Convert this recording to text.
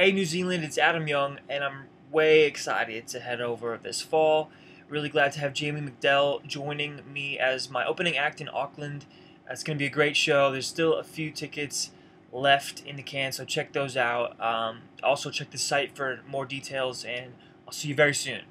Hey, New Zealand, it's Adam Young, and I'm way excited to head over this fall. Really glad to have Jamie McDell joining me as my opening act in Auckland. It's going to be a great show. There's still a few tickets left in the can, so check those out. Um, also, check the site for more details, and I'll see you very soon.